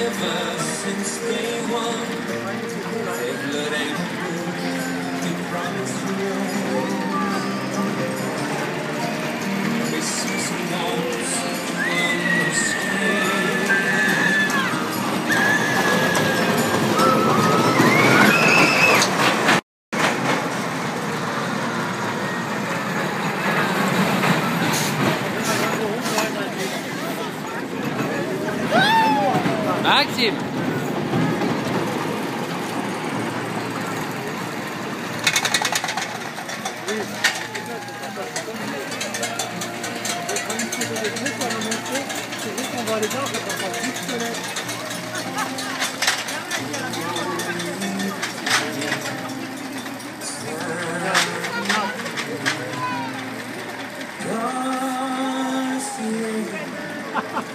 ever since. Максим! Ha ha ha!